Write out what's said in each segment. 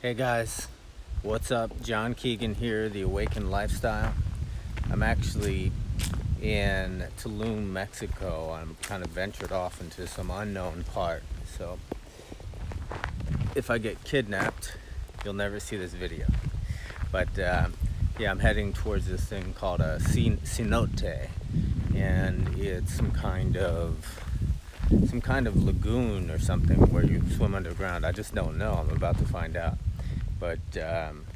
Hey guys, what's up? John Keegan here, The Awakened Lifestyle. I'm actually in Tulum, Mexico. I'm kind of ventured off into some unknown part. So if I get kidnapped, you'll never see this video. But uh, yeah, I'm heading towards this thing called a cenote. And it's some kind of some kind of lagoon or something where you swim underground. I just don't know. I'm about to find out. But um,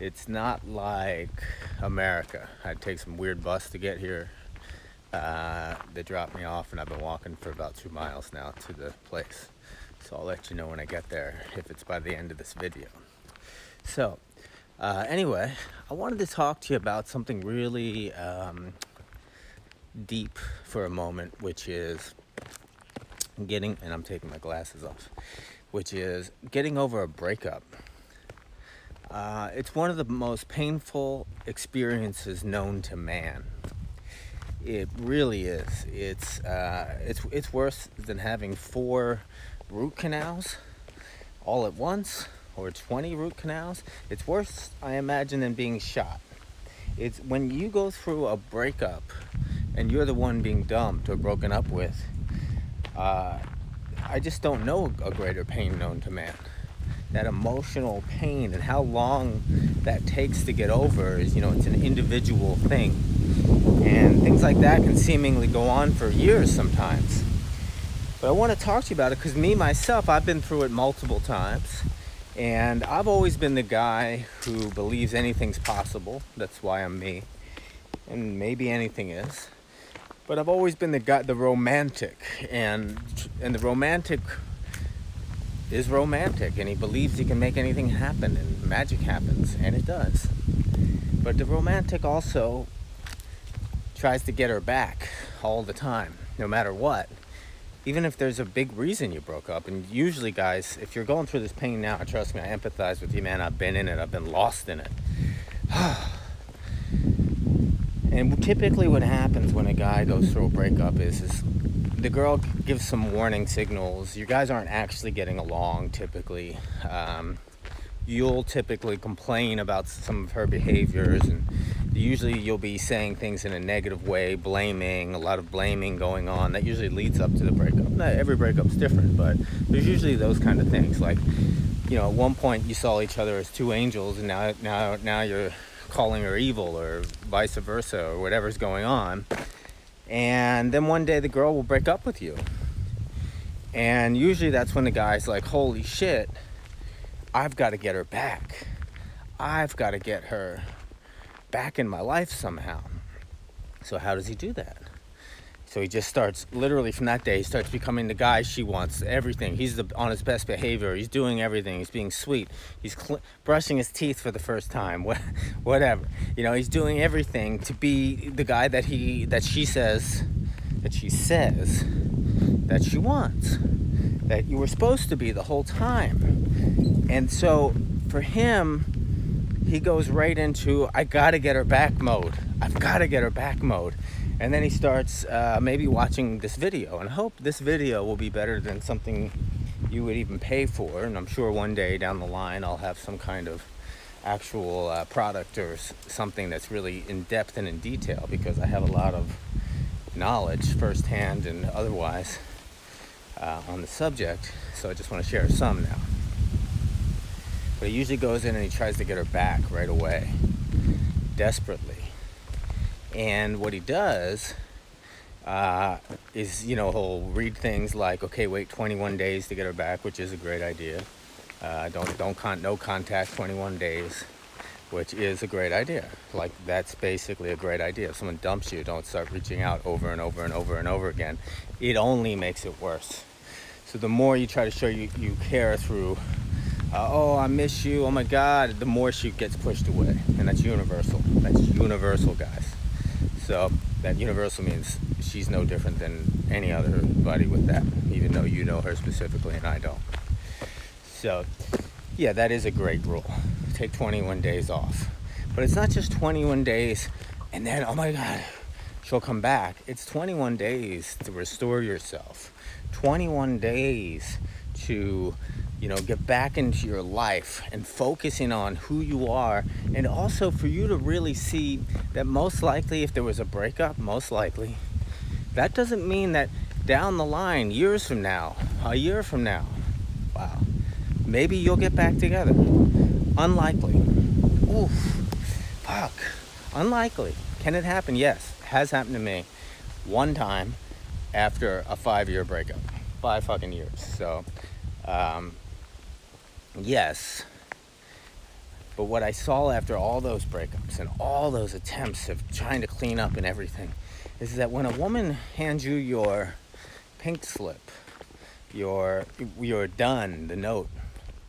it's not like America. I take some weird bus to get here. Uh, they dropped me off and I've been walking for about two miles now to the place. So I'll let you know when I get there if it's by the end of this video. So uh, anyway, I wanted to talk to you about something really um, deep for a moment, which is getting, and I'm taking my glasses off, which is getting over a breakup. Uh, it's one of the most painful experiences known to man. It really is. It's uh, it's it's worse than having four root canals all at once, or 20 root canals. It's worse, I imagine, than being shot. It's when you go through a breakup, and you're the one being dumped or broken up with uh, I just don't know a greater pain known to man. That emotional pain and how long that takes to get over is, you know, it's an individual thing. And things like that can seemingly go on for years sometimes. But I want to talk to you about it because me, myself, I've been through it multiple times. And I've always been the guy who believes anything's possible. That's why I'm me. And maybe anything is but I've always been the guy, the romantic, and and the romantic is romantic, and he believes he can make anything happen, and magic happens, and it does. But the romantic also tries to get her back all the time, no matter what. Even if there's a big reason you broke up, and usually, guys, if you're going through this pain now, trust me, I empathize with you, man. I've been in it. I've been lost in it. And typically what happens when a guy goes through a breakup is, is the girl gives some warning signals. You guys aren't actually getting along typically. Um, you'll typically complain about some of her behaviors and usually you'll be saying things in a negative way, blaming, a lot of blaming going on. That usually leads up to the breakup. Not every breakup's different, but there's usually those kind of things. Like, you know, at one point you saw each other as two angels and now now now you're calling her evil or vice versa or whatever's going on. And then one day the girl will break up with you. And usually that's when the guy's like, holy shit, I've got to get her back. I've got to get her back in my life somehow. So, how does he do that? So he just starts literally from that day. He starts becoming the guy she wants. Everything. He's the, on his best behavior. He's doing everything. He's being sweet. He's brushing his teeth for the first time. whatever. You know, he's doing everything to be the guy that he that she says that she says that she wants. That you were supposed to be the whole time. And so for him, he goes right into I gotta get her back mode. I've gotta get her back mode and then he starts uh, maybe watching this video. And I hope this video will be better than something you would even pay for. And I'm sure one day down the line I'll have some kind of actual uh, product or something that's really in depth and in detail because I have a lot of knowledge firsthand and otherwise uh, on the subject. So I just want to share some now. But he usually goes in and he tries to get her back right away. Desperately and what he does uh, is, you know, he'll read things like, okay, wait 21 days to get her back, which is a great idea. Uh, don't, don't con no contact 21 days, which is a great idea. Like, that's basically a great idea. If someone dumps you, don't start reaching out over and over and over and over again. It only makes it worse. So the more you try to show you, you care through, uh, oh, I miss you, oh my God, the more she gets pushed away. And that's universal. That's universal, guys. So that universal means she's no different than any other buddy with that, even though you know her specifically and I don't. So yeah, that is a great rule. Take 21 days off. But it's not just 21 days and then, oh my God, she'll come back. It's 21 days to restore yourself. 21 days to you know, get back into your life and focusing on who you are. And also for you to really see that most likely, if there was a breakup, most likely, that doesn't mean that down the line, years from now, a year from now, wow, maybe you'll get back together. Unlikely. Oof, fuck. Unlikely. Can it happen? Yes, it has happened to me one time after a five year breakup. Five fucking years. So, um, yes. But what I saw after all those breakups and all those attempts of trying to clean up and everything is that when a woman hands you your pink slip, your you're done, the note,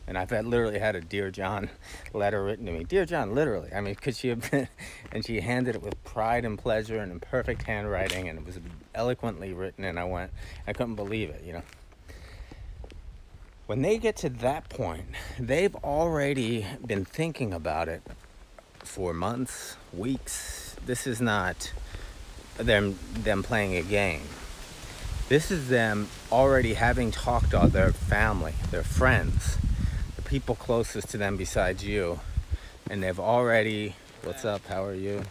and I've had, literally had a Dear John letter written to me. Dear John, literally. I mean, could she have been, and she handed it with pride and pleasure and in perfect handwriting, and it was eloquently written, and I went, I couldn't believe it, you know when they get to that point, they've already been thinking about it for months, weeks. This is not them them playing a game. This is them already having talked to their family, their friends, the people closest to them besides you, and they've already what's up, how are you?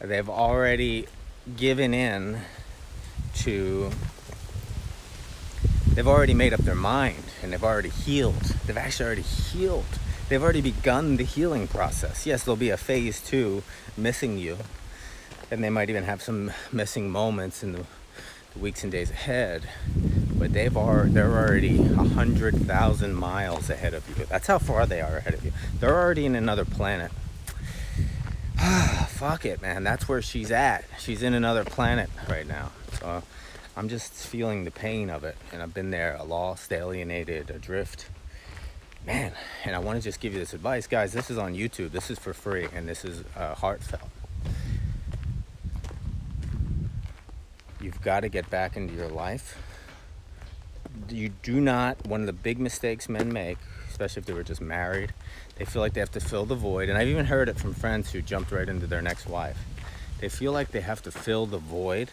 They've already given in to they've already made up their mind and they've already healed. They've actually already healed. They've already begun the healing process. Yes, there'll be a phase two missing you, and they might even have some missing moments in the, the weeks and days ahead. But they've are they're already a hundred thousand miles ahead of you. That's how far they are ahead of you. They're already in another planet. Fuck it, man. That's where she's at. She's in another planet right now. So I'm just feeling the pain of it. And I've been there, a lost, alienated, adrift. Man, and I want to just give you this advice. Guys, this is on YouTube. This is for free, and this is uh, heartfelt. You've got to get back into your life. You do not, one of the big mistakes men make, especially if they were just married, they feel like they have to fill the void. And I've even heard it from friends who jumped right into their next wife. They feel like they have to fill the void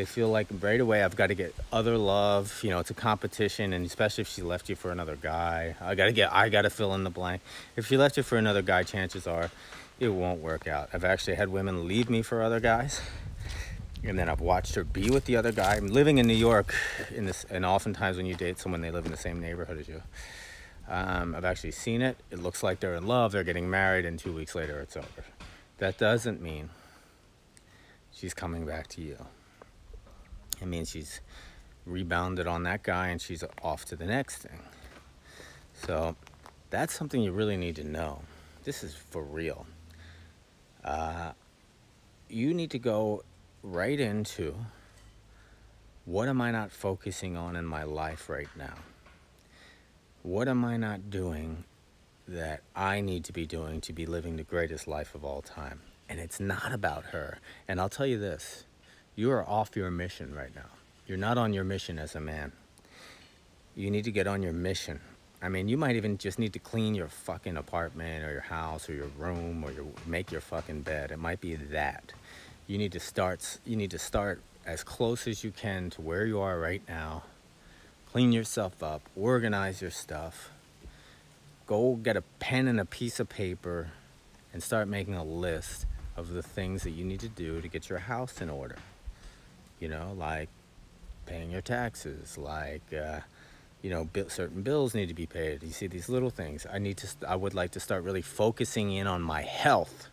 they feel like right away I've got to get other love. You know, it's a competition, and especially if she left you for another guy, I got to get, I got to fill in the blank. If she left you for another guy, chances are it won't work out. I've actually had women leave me for other guys, and then I've watched her be with the other guy. I'm living in New York, in this, and oftentimes when you date someone, they live in the same neighborhood as you. Um, I've actually seen it. It looks like they're in love, they're getting married, and two weeks later it's over. That doesn't mean she's coming back to you. It means she's rebounded on that guy and she's off to the next thing. So that's something you really need to know. This is for real. Uh, you need to go right into what am I not focusing on in my life right now? What am I not doing that I need to be doing to be living the greatest life of all time? And it's not about her. And I'll tell you this you are off your mission right now. You're not on your mission as a man. You need to get on your mission. I mean, you might even just need to clean your fucking apartment or your house or your room or your, make your fucking bed. It might be that. You need to start you need to start as close as you can to where you are right now. Clean yourself up, organize your stuff. Go get a pen and a piece of paper and start making a list of the things that you need to do to get your house in order you know, like paying your taxes, like, uh, you know, certain bills need to be paid. You see these little things. I need to, I would like to start really focusing in on my health.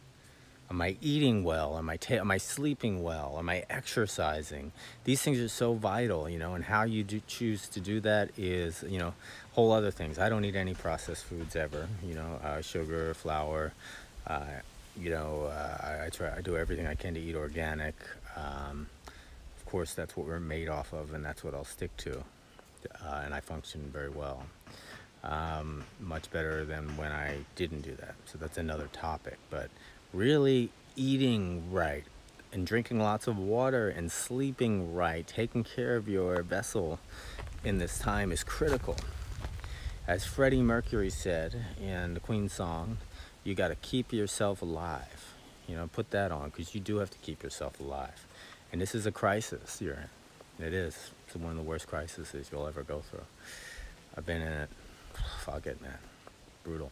Am I eating well? Am I, am I sleeping well? Am I exercising? These things are so vital, you know, and how you do choose to do that is, you know, whole other things. I don't eat any processed foods ever, you know, uh, sugar, flour, uh, you know, uh, I, I, try, I do everything I can to eat organic. Um, course, that's what we're made off of, and that's what I'll stick to. Uh, and I function very well. Um, much better than when I didn't do that. So that's another topic. But really eating right and drinking lots of water and sleeping right, taking care of your vessel in this time is critical. As Freddie Mercury said in the Queen song, you got to keep yourself alive. You know, put that on because you do have to keep yourself alive. And this is a crisis you're in. It is. It's one of the worst crises you'll ever go through. I've been in it. Fuck it, man. Brutal.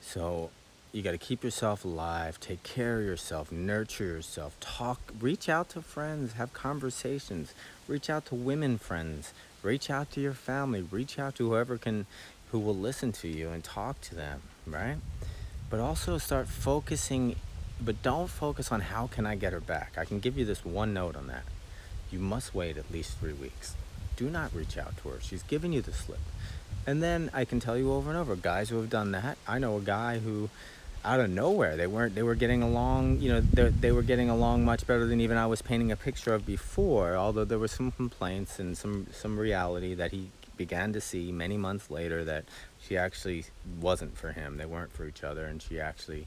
So you got to keep yourself alive, take care of yourself, nurture yourself, talk, reach out to friends, have conversations, reach out to women friends, reach out to your family, reach out to whoever can, who will listen to you and talk to them, right? But also start focusing, but don't focus on how can I get her back. I can give you this one note on that. You must wait at least three weeks. Do not reach out to her. She's giving you the slip. And then I can tell you over and over, guys who have done that. I know a guy who out of nowhere. They weren't. They were getting along. You know, they were getting along much better than even I was painting a picture of before. Although there were some complaints and some some reality that he began to see many months later that she actually wasn't for him. They weren't for each other, and she actually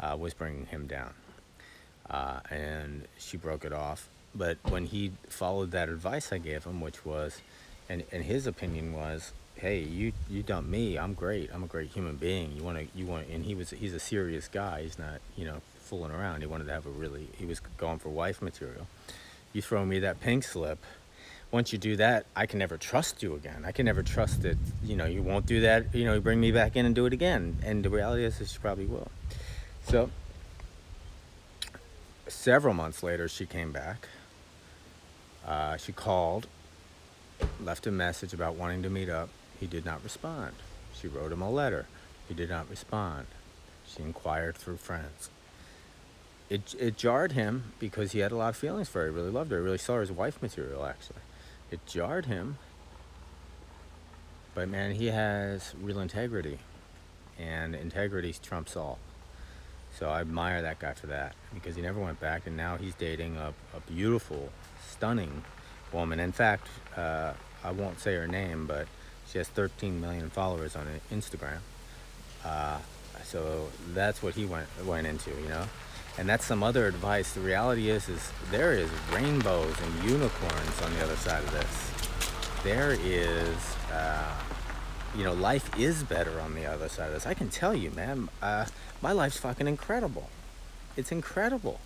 uh, was bringing him down. Uh, and she broke it off. But when he followed that advice I gave him, which was, and, and his opinion was, hey, you you dump me, I'm great. I'm a great human being. You want to you want and he was he's a serious guy. He's not, you know, fooling around. He wanted to have a really he was going for wife material. You throw me that pink slip. Once you do that, I can never trust you again. I can never trust that, you know, you won't do that, you know, you bring me back in and do it again. And the reality is, is she probably will. So, several months later, she came back. Uh, she called, left a message about wanting to meet up. He did not respond. She wrote him a letter. He did not respond. She inquired through friends. It, it jarred him because he had a lot of feelings for her. He really loved her. He really saw her as wife material, actually. It jarred him. But man, he has real integrity. And integrity trumps all. So I admire that guy for that because he never went back. And now he's dating a, a beautiful, stunning woman. In fact, uh, I won't say her name, but she has 13 million followers on Instagram. Uh, so that's what he went went into, you know. And that's some other advice. The reality is, is there is rainbows and unicorns on the other side of this. There is, uh, you know, life is better on the other side of this. I can tell you, man, uh, my life's fucking incredible. It's incredible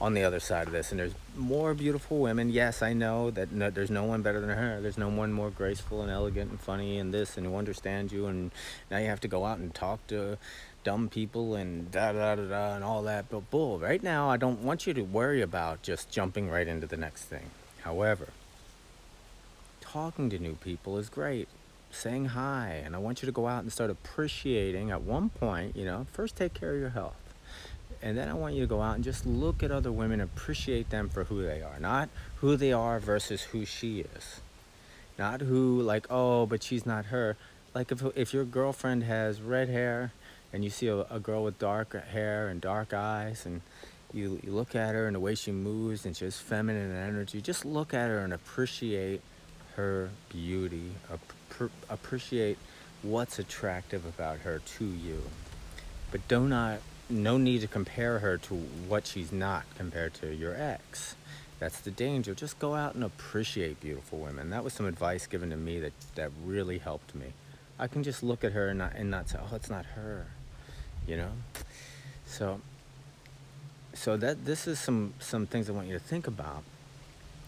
on the other side of this and there's more beautiful women. Yes i know that no, there's no one better than her. There's no one more graceful and elegant and funny and this and who understands you and now you have to go out and talk to dumb people and da da da da and all that. But bull right now i don't want you to worry about just jumping right into the next thing. However talking to new people is great saying hi and i want you to go out and start appreciating at one point you know first take care of your health and then I want you to go out and just look at other women, appreciate them for who they are, not who they are versus who she is. Not who, like, oh, but she's not her. Like, if, if your girlfriend has red hair and you see a, a girl with dark hair and dark eyes, and you, you look at her and the way she moves and she has feminine energy, just look at her and appreciate her beauty, appreciate what's attractive about her to you. But do not no need to compare her to what she's not compared to your ex. That's the danger. Just go out and appreciate beautiful women. That was some advice given to me that, that really helped me. I can just look at her and not, and not say, oh, it's not her, you know? So, so that this is some, some things I want you to think about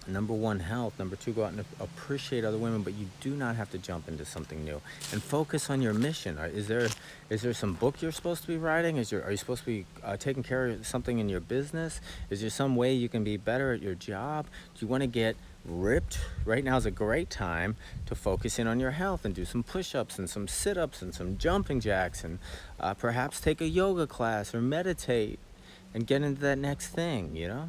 number one health. Number two go out and appreciate other women but you do not have to jump into something new. And focus on your mission. Is there is there some book you're supposed to be writing? Is there are you supposed to be uh, taking care of something in your business? Is there some way you can be better at your job? Do you want to get ripped? Right now is a great time to focus in on your health and do some push-ups and some sit-ups and some jumping jacks and uh, perhaps take a yoga class or meditate and get into that next thing you know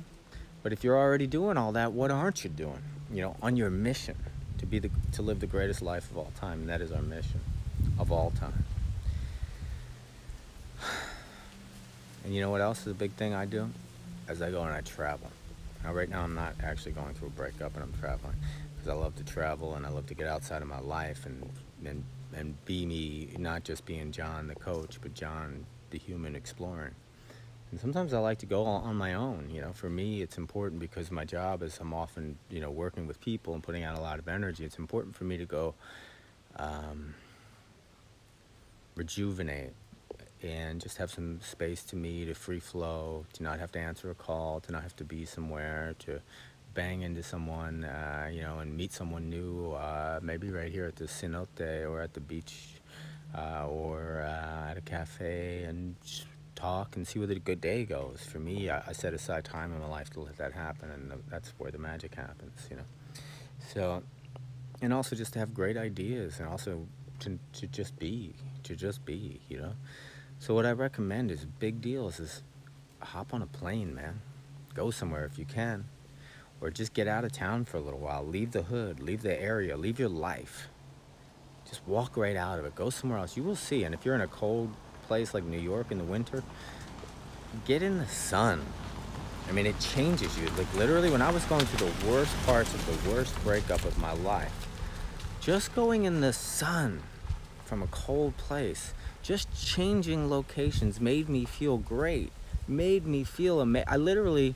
but if you're already doing all that, what aren't you doing? You know, on your mission to be the to live the greatest life of all time, and that is our mission of all time. And you know what else is a big thing I do? As I go and I travel. Now, right now, I'm not actually going through a breakup, and I'm traveling because I love to travel and I love to get outside of my life and and and be me, not just being John the coach, but John the human exploring. And sometimes I like to go on my own. You know, for me, it's important because my job is I'm often, you know, working with people and putting out a lot of energy. It's important for me to go um, rejuvenate and just have some space to me to free flow, to not have to answer a call, to not have to be somewhere, to bang into someone, uh, you know, and meet someone new, uh, maybe right here at the cenote or at the beach uh, or uh, at a cafe and talk and see where the good day goes. For me, I, I, set aside time in my life to let that happen, and that's where the magic happens, you know. So, and also just to have great ideas, and also to, to just be, to just be, you know. So what I recommend is big deals is hop on a plane, man. Go somewhere if you can. Or just get out of town for a little while. Leave the hood, leave the area, leave your life. Just walk right out of it. Go somewhere else. You will see. And if you're in a cold place like New York in the winter, get in the sun. I mean, it changes you. Like literally when I was going through the worst parts of the worst breakup of my life, just going in the sun from a cold place, just changing locations made me feel great. Made me feel amazing. I literally,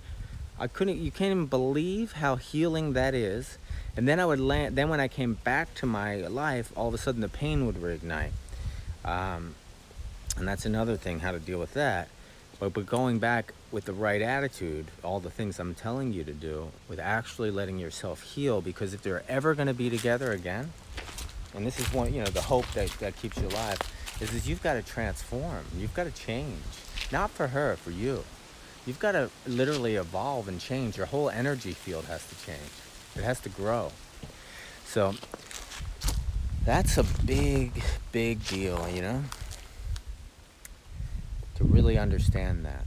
I couldn't, you can't even believe how healing that is. And then I would land, then when I came back to my life, all of a sudden the pain would reignite. Um, and that's another thing, how to deal with that. But, but going back with the right attitude, all the things I'm telling you to do, with actually letting yourself heal, because if they're ever going to be together again, and this is one, you know, the hope that, that keeps you alive, is, is you've got to transform. You've got to change. Not for her, for you. You've got to literally evolve and change. Your whole energy field has to change. It has to grow. So that's a big, big deal, you know? Really understand that.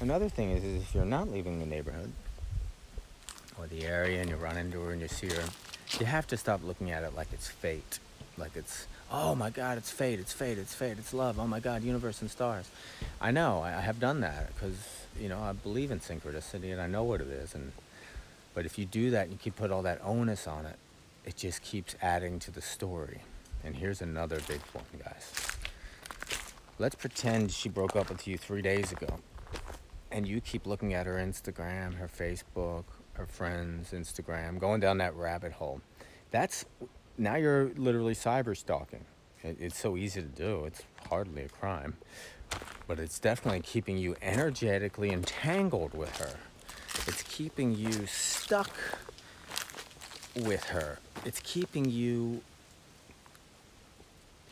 Another thing is, is if you're not leaving the neighborhood or the area and you run into her and you see her, you have to stop looking at it like it's fate. Like it's, oh my God, it's fate, it's fate, it's fate, it's love. Oh my God, universe and stars. I know, I, I have done that because, you know, I believe in synchronicity and I know what it is. And But if you do that and you keep put all that onus on it, it just keeps adding to the story. And here's another big one, guys. Let's pretend she broke up with you three days ago and you keep looking at her Instagram, her Facebook, her friends' Instagram, going down that rabbit hole. That's now you're literally cyber stalking. It, it's so easy to do. It's hardly a crime, but it's definitely keeping you energetically entangled with her. It's keeping you stuck with her. It's keeping you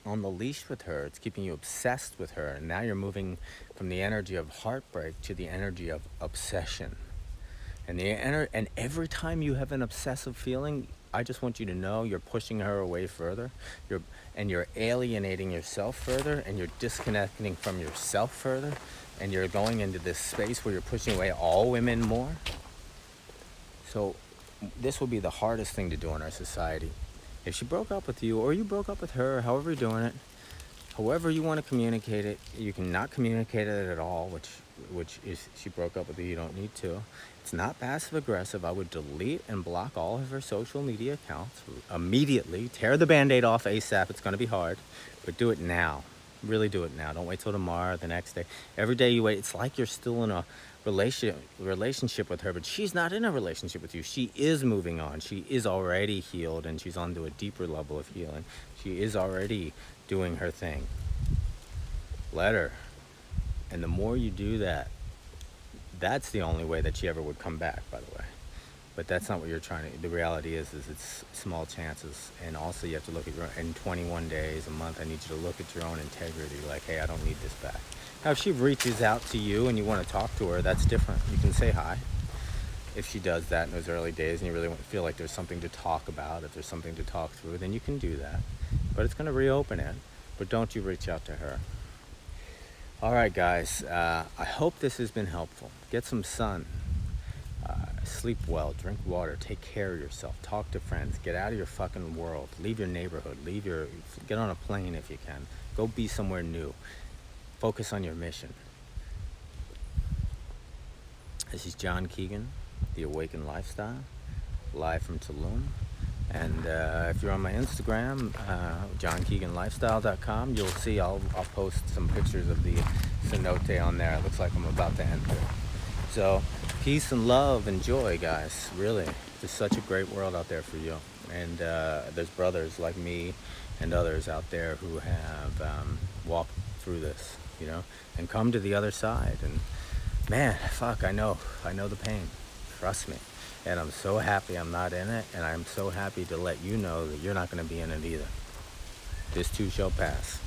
on the leash with her. It's keeping you obsessed with her. And now you're moving from the energy of heartbreak to the energy of obsession. And the and every time you have an obsessive feeling, I just want you to know you're pushing her away further. You're and you're alienating yourself further and you're disconnecting from yourself further and you're going into this space where you're pushing away all women more. So this will be the hardest thing to do in our society if she broke up with you or you broke up with her, however you're doing it, however you want to communicate it, you can not communicate it at all, which which is she broke up with you, you don't need to. It's not passive aggressive. I would delete and block all of her social media accounts immediately. Tear the band-aid off ASAP. It's gonna be hard, but do it now. Really do it now. Don't wait till tomorrow, the next day. Every day you wait, it's like you're still in a relation relationship with her, but she's not in a relationship with you. She is moving on. She is already healed and she's on to a deeper level of healing. She is already doing her thing. Let her. And the more you do that, that's the only way that she ever would come back, by the way. But that's not what you're trying to, the reality is, is it's small chances. And also you have to look at your, in 21 days, a month, I need you to look at your own integrity. Like, hey, I don't need this back. Now, if she reaches out to you and you want to talk to her, that's different. You can say hi. If she does that in those early days and you really feel like there's something to talk about, if there's something to talk through, then you can do that. But it's going to reopen it. But don't you reach out to her. All right, guys. Uh, I hope this has been helpful. Get some sun. Uh, sleep well. Drink water. Take care of yourself. Talk to friends. Get out of your fucking world. Leave your neighborhood. Leave your. Get on a plane if you can. Go be somewhere new. Focus on your mission. This is John Keegan, The Awakened Lifestyle, live from Tulum. And uh, if you're on my Instagram, uh, johnkeeganlifestyle.com, you'll see I'll, I'll post some pictures of the cenote on there. It looks like I'm about to enter. So, peace and love and joy, guys. Really, there's such a great world out there for you. And uh, there's brothers like me and others out there who have um, walked through this you know, and come to the other side. And man, fuck, I know. I know the pain. Trust me. And I'm so happy I'm not in it. And I'm so happy to let you know that you're not going to be in it either. This too shall pass.